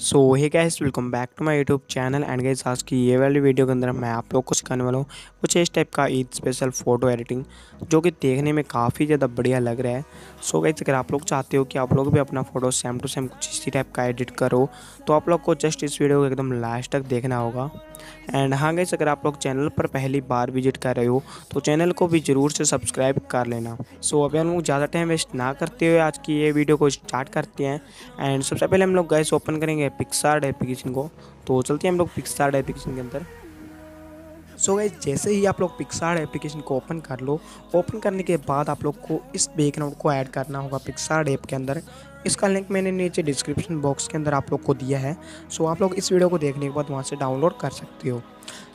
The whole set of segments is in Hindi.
So hey guys welcome back to my YouTube channel and guys आज की ये वाली वीडियो के अंदर मैं आप लोग को सिखाने वाला हूँ कुछ इस टाइप का ईद स्पेशल फ़ोटो एडिटिंग जो कि देखने में काफ़ी ज़्यादा बढ़िया लग रहा है। सो गाइस अगर आप लोग चाहते हो कि आप लोग भी अपना फ़ोटो सेम टू सेम कुछ इसी टाइप का एडिट करो तो आप लोग को जस्ट इस वीडियो को एकदम लास्ट तक देखना होगा। एंड हाँ गाइस अगर आप लोग चैनल पर पहली बार विज़िट कर रहे हो तो चैनल को भी ज़रूर से सब्सक्राइब कर लेना। सो so, अभी हम लोग ज़्यादा टाइम वेस्ट ना करते हुए आज की ये वीडियो को स्टार्ट करते हैं। एंड सबसे पहले हम लोग गैस ओपन करेंगे पिक्सार्ट एप्लीकेशन को। तो चलते हैं हम लोग पिक्सार्ड एप्लीकेशन के अंदर। सो so गाइज़ जैसे ही आप लोग पिक्सार्ड एप्लीकेशन को ओपन कर लो ओपन करने के बाद आप लोग को इस बैकग्राउंड को ऐड करना होगा पिक्सार्ड ऐप के अंदर। इसका लिंक मैंने नीचे डिस्क्रिप्शन बॉक्स के अंदर आप लोग को दिया है। सो so आप लोग इस वीडियो को देखने के बाद वहाँ से डाउनलोड कर सकते हो।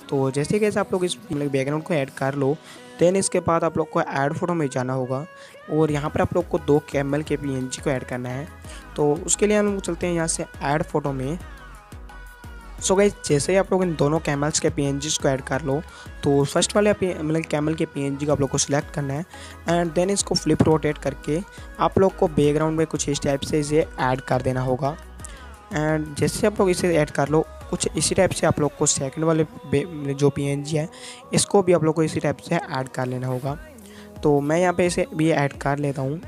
तो जैसे कैसे आप लोग इस मतलब बैकग्राउंड को ऐड कर लो देन इसके बाद आप लोग को ऐड फ़ोटो में जाना होगा। और यहाँ पर आप लोग को दो कैमल के पीएनजी को ऐड करना है। तो उसके लिए हम लोग चलते हैं यहाँ से ऐड फ़ोटो में। सो so गाइज़ जैसे ही आप लोग इन दोनों कैमल्स के पीएनजी को ऐड कर लो तो फ़र्स्ट वाले मतलब कैमल के पी एन को आप लोग को सिलेक्ट करना है। एंड देन इसको फ्लिप रोटेट करके आप लोग को बैकग्राउंड में कुछ इस टाइप से इसे ऐड कर देना होगा। एंड जैसे आप लोग इसे ऐड कर लो कुछ इसी टाइप से आप लोग को सेकंड वाले जो PNG है, इसको भी आप लोग को इसी टाइप से ऐड कर लेना होगा। तो मैं यहाँ पे इसे भी ऐड कर लेता हूँ।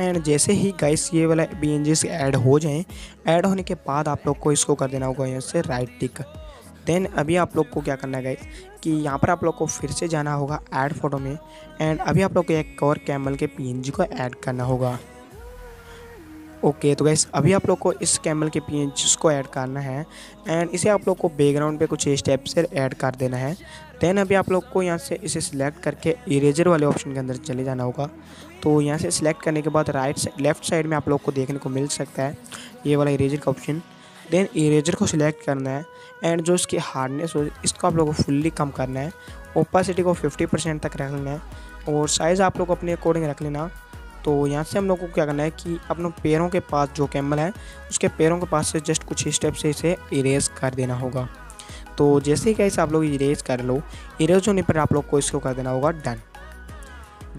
एंड जैसे ही गाइस ये वाला बी एन ऐड हो जाएँ ऐड होने के बाद आप लोग को इसको कर देना होगा यहाँ से राइट टिक देन अभी आप लोग को क्या करना है गाइस कि यहाँ पर आप लोग को फिर से जाना होगा ऐड फ़ोटो में एंड अभी आप लोग को एक और कैमल के PNG को ऐड करना होगा। ओके तो गैस अभी आप लोग को इस कैमल के पी को ऐड करना है एंड इसे आप लोग को बैकग्राउंड पे कुछ स्टेप से ऐड कर देना है। देन अभी आप लोग को यहाँ से इसे सिलेक्ट करके इरेजर वाले ऑप्शन के अंदर चले जाना होगा। तो यहाँ से सिलेक्ट करने के बाद राइट लेफ़्ट साइड में आप लोग को देखने को मिल सकता है ये वाला इरेजर का ऑप्शन देन इरेजर को सिलेक्ट करना है एंड जो इसकी हार्डनेस हो, इसको आप लोग को फुल्ली कम करना है। ओपासिटी को फिफ्टी परसेंट तक रखना है और साइज़ आप लोग अपने अकॉर्डिंग रख लेना। तो यहाँ से हम लोग को क्या करना है कि अपने पैरों के पास जो कैमल है, उसके पैरों के पास से जस्ट कुछ स्टेप से इसे इरेज कर देना होगा। तो जैसे ही कैसे आप लोग इरेज कर लो इरेज होने पर आप लोग को इसको कर देना होगा डन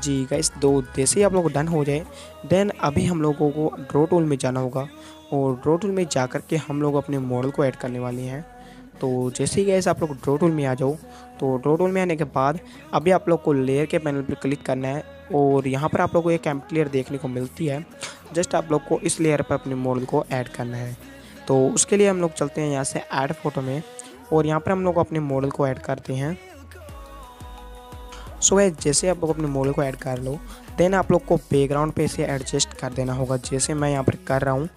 जी गाइस दो जैसे ही आप लोग डन हो जाए देन अभी हम लोगों को ड्रो टूल में जाना होगा और ड्रो टूल में जा कर के हम लोग अपने मॉडल को ऐड करने वाले हैं। तो जैसे ही गैस आप लोग ड्रो टूल में आ जाओ तो ड्रो टूल में आने के बाद अभी आप लोग को लेयर के पैनल पर क्लिक करना है। और यहाँ पर आप लोग को एक एम्प लेयर देखने को मिलती है। जस्ट आप लोग को इस लेयर पर अपने मॉडल को ऐड करना है। तो उसके लिए हम लोग चलते हैं यहाँ से ऐड फ़ोटो में और यहाँ पर हम लोग अपने मॉडल को ऐड करते हैं। सो so, जैसे आप लोग अपने मॉडल को ऐड कर लो देन आप लोग को बैकग्राउंड पे इसे एडजस्ट कर देना होगा जैसे मैं यहाँ पर कर रहा हूँ।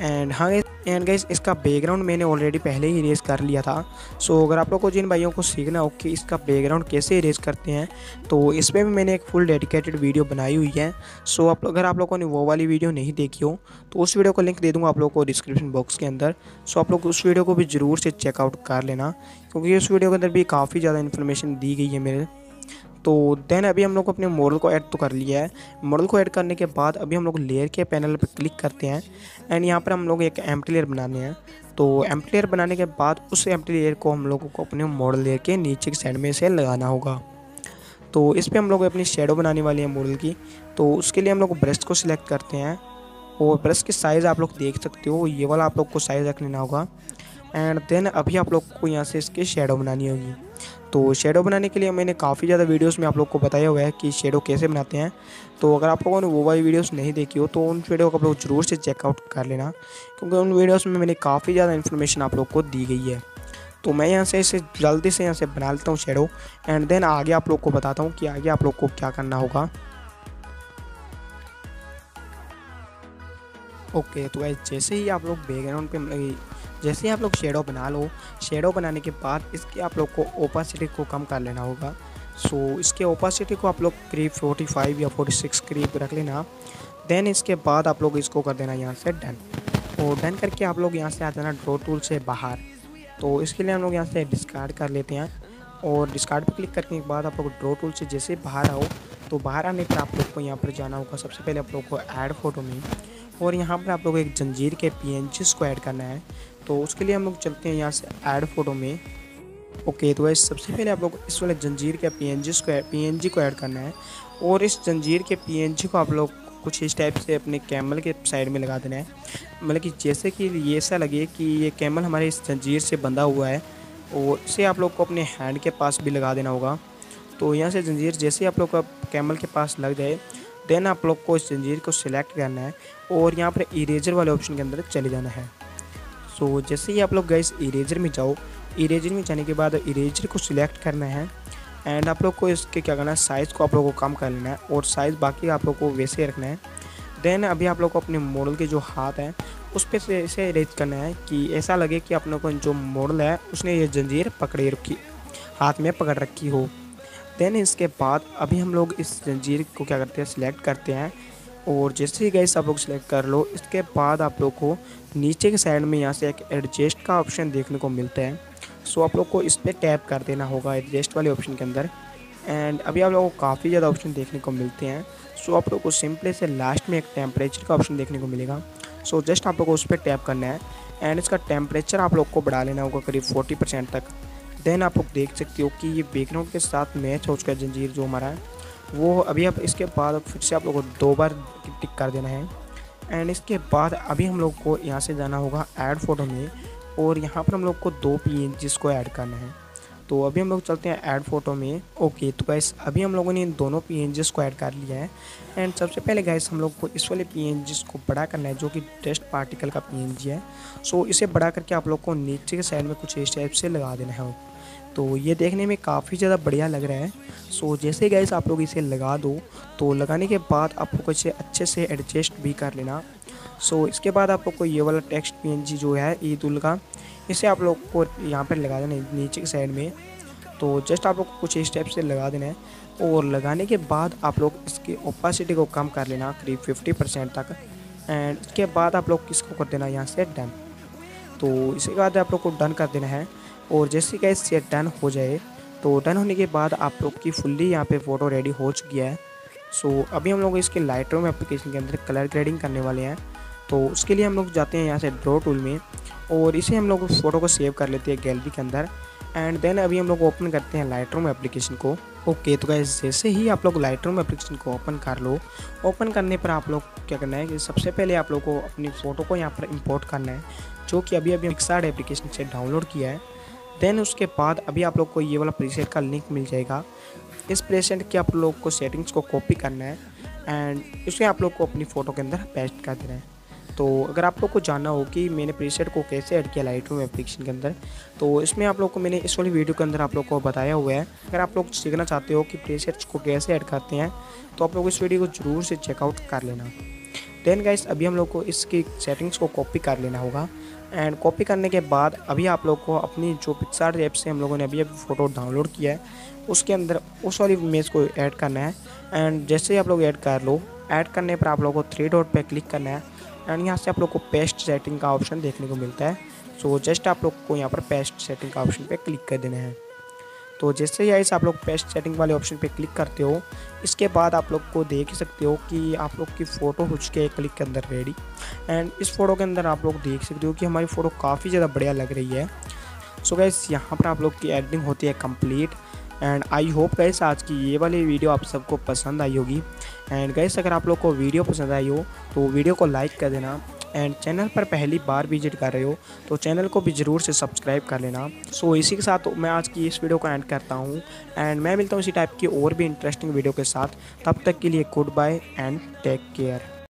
एंड हाँ एंड गाइस इसका बैकग्राउंड मैंने ऑलरेडी पहले ही इरेज कर लिया था। सो so, अगर आप लोग को जिन भाइयों को सीखना हो कि इसका बैकग्राउंड कैसे इरेज करते हैं तो इस पर भी मैंने एक फुल डेडिकेटेड वीडियो बनाई हुई है। सो so, आप अगर आप लोगों ने वो वाली वीडियो नहीं देखी हो तो उस वीडियो को लिंक दे दूँगा आप लोग को डिस्क्रिप्शन बॉक्स के अंदर। सो so, आप लोग उस वीडियो को भी ज़रूर से चेकआउट कर लेना क्योंकि उस वीडियो के अंदर भी काफ़ी ज़्यादा इन्फॉर्मेशन दी गई है मेरे। तो देन अभी हम लोग अपने मॉडल को ऐड तो कर लिया है। मॉडल को ऐड करने के बाद अभी हम लोग लेयर के पैनल पर क्लिक करते हैं। एंड यहाँ पर हम लोग एक एम्प्टी लेयर बनाने हैं। तो एम्प्टी लेयर बनाने के बाद उस एम्प्टी लेयर को हम लोगों को अपने मॉडल लेयर के नीचे की साइड में से लगाना होगा। तो इस पर हम लोग अपनी शेडो बनाने वाली है मॉडल की। तो उसके लिए हम लोग ब्रश को सिलेक्ट करते हैं। और ब्रश की साइज़ आप लोग देख सकते हो। ये वाला आप लोग को साइज़ रख लेना होगा। एंड देन अभी आप लोग को यहाँ से इसकी शेडो बनानी होगी। तो शेडो बनाने के लिए मैंने काफ़ी ज़्यादा वीडियोस में आप लोग को बताया हुआ है कि शेडो कैसे बनाते हैं। तो अगर आप लोगों ने वो वाली वीडियोस नहीं देखी हो तो उन वीडियो को आप लोग ज़रूर से चेकआउट कर लेना, क्योंकि उन वीडियोस में मैंने काफ़ी ज़्यादा इन्फॉर्मेशन आप लोग को दी गई है। तो मैं यहाँ से इसे जल्दी से यहाँ से बना लेता हूँ शेडो एंड देन आगे आप लोग को बताता हूँ कि आगे आप लोग को क्या करना होगा। ओके तो जैसे ही आप लोग बैकग्राउंड पे जैसे ही आप लोग शेडो बना लो शेडो बनाने के बाद इसके आप लोग को ओपासिटी को कम कर लेना होगा। सो इसके ओपासिटी को आप लोग करीब 45 या 46 करीब रख लेना। देन इसके बाद आप लोग इसको कर देना यहाँ से डन और डन करके आप लोग यहाँ से आ जाना ड्रो टूल से बाहर। तो इसके लिए हम लोग यहाँ से डिस्कार्ड कर लेते हैं। और डिस्कार्ड पर क्लिक करने के बाद आप लोग ड्रो टूल से जैसे बाहर आओ तो बाहर आने पर आप लोग को यहाँ पर जाना होगा। सबसे पहले आप लोग को ऐड फ़ोटो में। और यहाँ पर आप लोग एक जंजीर के पी को ऐड करना है। तो उसके लिए हम लोग चलते हैं यहाँ से ऐड फ़ोटो में। ओके तो वैसे सबसे पहले आप लोग इस वाले जंजीर के पी को पी को ऐड करना है। और इस जंजीर के पीएनजी को आप लोग कुछ इस टाइप से अपने कैमल के साइड में लगा देना है। मतलब कि जैसे कि ये ऐसा लगे कि ये कैमल हमारे इस जंजीर से बंधा हुआ है, और इसे आप लोग को अपने हैंड के पास भी लगा देना होगा। तो यहाँ से जंजीर जैसे आप लोग का कैमल के पास लग जाए देन आप लोग को इस जंजीर को सिलेक्ट करना है, और यहाँ पर इरेजर वाले ऑप्शन के अंदर चले जाना है। सो जैसे ही आप लोग गए इरेजर में जाओ इरेजर में जाने के बाद इरेजर को सिलेक्ट करना है। एंड आप लोग को इसके क्या करना है साइज़ को आप लोग को कम कर लेना है और साइज़ बाकी आप लोग को वैसे रखना है। देन अभी आप लोग को अपने मॉडल के जो हाथ हैं, उस पर से ऐसे इरेज करना है कि ऐसा लगे कि अपने को जो मॉडल है, उसने ये जंजीर पकड़े रखी, हाथ में पकड़ रखी हो। देन इसके बाद अभी हम लोग इस जंजीर को क्या करते हैं सिलेक्ट करते हैं। और जैसे ही गैस आप लोग सेलेक्ट कर लो, इसके बाद आप लोग को नीचे के साइड में यहाँ से एक एडजस्ट का ऑप्शन देखने को मिलता है। सो आप लोग को इस पर टैप कर देना होगा एडजस्ट वाले ऑप्शन के अंदर। एंड अभी आप लोगों को काफ़ी ज़्यादा ऑप्शन देखने को मिलते हैं। सो आप लोग को सिंपली से लास्ट में एक टेम्परेचर का ऑप्शन देखने को मिलेगा। सो जस्ट आप लोग को उस पर टैप करना है। एंड इसका टेम्परेचर आप लोग को बढ़ा लेना होगा करीब फोर्टी परसेंट तक। देन आप लोग देख सकते हो कि ये बैकग्राउंड के साथ मैच हो चुका है जंजीर जो हमारा। है वो अभी आप इसके बाद फिर से आप लोग को दो बार टिक कर देना है। एंड इसके बाद अभी हम लोग को यहाँ से जाना होगा ऐड फ़ोटो में, और यहाँ पर हम लोग को दो पीएनजी को ऐड करना है। तो अभी हम लोग चलते हैं ऐड फ़ोटो में। ओके तो गैस अभी हम लोगों ने इन दोनों पीएनजी को ऐड कर लिया है। एंड सबसे पहले गैस हम लोग को इस वाले पी को बड़ा करना है, जो कि टेस्ट पार्टिकल का पीएनजी है। सो इसे बड़ा करके आप लोग को नीचे के साइड में कुछ इस टाइप से लगा देना है। तो ये देखने में काफ़ी ज़्यादा बढ़िया लग रहा है। सो जैसे गैस आप लोग इसे लगा दो तो लगाने के बाद आप लोग इसे अच्छे से एडजस्ट भी कर लेना। सो इसके बाद आप लोग को ये वाला टेक्स्ट पी जो है ईद उल का, इसे आप लोग को यहाँ पर लगा देना, नीचे की साइड में। तो जस्ट आप लोग को कुछ स्टेप से लगा देना है, और लगाने के बाद आप लोग इसकी ओपासिटी को कम कर लेना, करीब फिफ्टी परसेंट तक। एंड इसके बाद आप लोग किसको कर देना, यहाँ से डन तो इसके बाद आप लोग को डन कर देना है। और जैसे कि इससे डन हो जाए तो डन होने के बाद आप लोग की फुल्ली यहाँ पे फ़ोटो रेडी हो चुकी है। सो अभी हम लोग इसके लाइट रूम एप्लीकेशन के अंदर कलर ग्रेडिंग करने वाले हैं। तो उसके लिए हम लोग जाते हैं यहाँ से ड्रॉ टूल में और इसे हम लोग फ़ोटो को सेव कर लेते हैं गैलरी के अंदर। एंड देन अभी हम लोग ओपन करते हैं लाइट रूम एप्लीकेशन को। ओके okay, तो गैस जैसे ही आप लोग लाइट रूम एप्लीकेशन को ओपन कर लो ओपन करने पर आप लोग क्या करना है कि सबसे पहले आप लोग को अपनी फ़ोटो को यहाँ पर इम्पोर्ट करना है जो कि अभी अभी पिक्सार्ड एप्लीकेशन से डाउनलोड किया है। देन उसके बाद अभी आप लोग को ये वाला प्रीसेट का लिंक मिल जाएगा। इस प्रेसेंट की आप लोग को सेटिंग्स को कॉपी करना है एंड इसे आप लोग को अपनी फ़ोटो के अंदर पेस्ट कर देना है। तो अगर आप लोग को जानना हो कि मैंने प्रीसेट को कैसे ऐड किया लाइट रूम एप्लीकेशन के अंदर तो इसमें आप लोग को मैंने इस वाली वीडियो के अंदर आप लोग को बताया हुआ है। अगर आप लोग सीखना चाहते हो कि प्रीसेट्स को कैसे ऐड करते हैं तो आप लोग इस वीडियो को ज़रूर से चेकआउट कर लेना। देन गाइस अभी हम लोग को इसकी सेटिंग्स को कॉपी कर लेना होगा। एंड कॉपी करने के बाद अभी आप लोग को अपनी जो पिक्सार ऐप से हम लोगों ने अभी अभी फ़ोटो डाउनलोड किया है। उसके अंदर उस वाली इमेज को ऐड करना है। एंड जैसे ही आप लोग ऐड कर लो ऐड करने पर आप लोग को थ्री डॉट पर क्लिक करना है। एंड यहाँ से आप लोग को पेस्ट सेटिंग का ऑप्शन देखने को मिलता है। सो so, जस्ट आप लोग को यहाँ पर पेस्ट सेटिंग का ऑप्शन पर क्लिक कर देना है। तो जैसे ही ऐसे आप लोग पेस्ट सेटिंग वाले ऑप्शन पे क्लिक करते हो, इसके बाद आप लोग को देख सकते हो कि आप लोग की फ़ोटो हो चुकी है क्लिक के अंदर रेडी एंड इस फ़ोटो के अंदर आप लोग देख सकते हो कि हमारी फ़ोटो काफ़ी ज़्यादा बढ़िया लग रही है. सो so गैस यहाँ पर आप लोग की एडिटिंग होती है complete and I hope guys आज की ये वाली वीडियो आप सबको पसंद आई होगी. एंड गैस अगर आप लोग को वीडियो पसंद आई हो तो वीडियो को लाइक कर देना. एंड चैनल पर पहली बार विज़िट कर रहे हो तो चैनल को भी ज़रूर से सब्सक्राइब कर लेना। सो so, इसी के साथ मैं आज की इस वीडियो को एंड करता हूँ एंड मैं मिलता हूँ इसी टाइप की और भी इंटरेस्टिंग वीडियो के साथ। तब तक के लिए good bye and take care